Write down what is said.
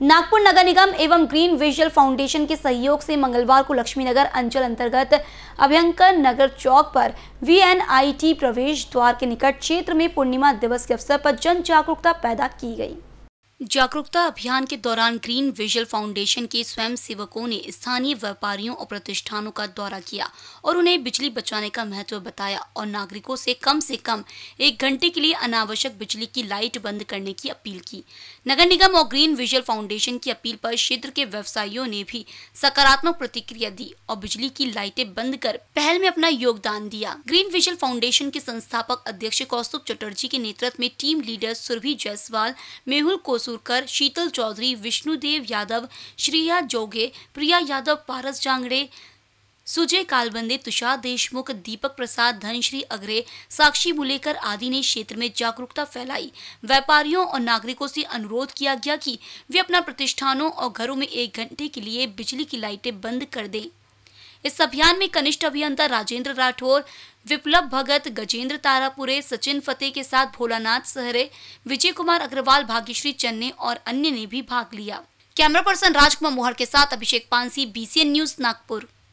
नागपुर नगर निगम एवं green visual foundation के सहयोग से मंगलवार को लक्ष्मीनगर अंचल अंतर्गत अभ्यंकर नगर चौक पर वीएनआईटी प्रवेश द्वार के निकट क्षेत्र में पूर्णिमा दिवस के अवसर पर जन जागरूकता पैदा की गई। जागरूकता अभियान के दौरान ग्रीन विजुअल फाउंडेशन के स्वयं सेवकों ने स्थानीय व्यापारियों और प्रतिष्ठानों का दौरा किया और उन्हें बिजली बचाने का महत्व बताया और नागरिकों से कम से कम एक घंटे के लिए अनावश्यक बिजली की लाइट बंद करने की अपील की। नगर निगम और ग्रीन विजुअल फाउंडेशन की अपील पर क्षेत्र के व्यवसायियों ने भी सकारात्मक प्रतिक्रिया दी और बिजली की लाइटें बंद कर पहल में अपना योगदान दिया। ग्रीन विजुअल फाउंडेशन के संस्थापक अध्यक्ष कौस्तुभ चटर्जी के नेतृत्व में team leader Surabhi Jaiswal, Mehul Kosurkar, Sheetal Chaudhary, Vishnudev Yadav, Shriya Joge, Priya Yadav, पारस जांगड़े, सुजय कालबंदे, तुषार देशमुख, दीपक प्रसाद, धनश्री अग्रे, साक्षी बुलेकर आदि ने क्षेत्र में जागरूकता फैलाई। व्यापारियों और नागरिकों से अनुरोध किया गया कि वे अपना प्रतिष्ठानों और घरों में एक घंटे के लिए बिजली की लाइटें बंद कर दें। इस अभियान में कनिष्ठ अभियंता राजेंद्र राठौर, विप्लव भगत, गजेंद्र तारापुरे, सचिन फतेह के साथ भोलानाथ सहरे, विजय कुमार अग्रवाल, भाग्यश्री चन्ने और अन्य ने भी भाग लिया। कैमरा पर्सन राजकुमार मोहर के साथ अभिषेक पानसी बीसीएन न्यूज़ नागपुर।